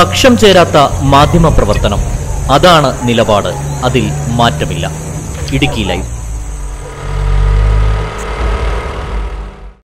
പക്ഷം ചേരാത്ത മാധ്യമ പ്രവർത്തനം അതാണ് നിലപാട്. അതിൽ മാറ്റമില്ല. ഇടുക്കി ലൈവ്.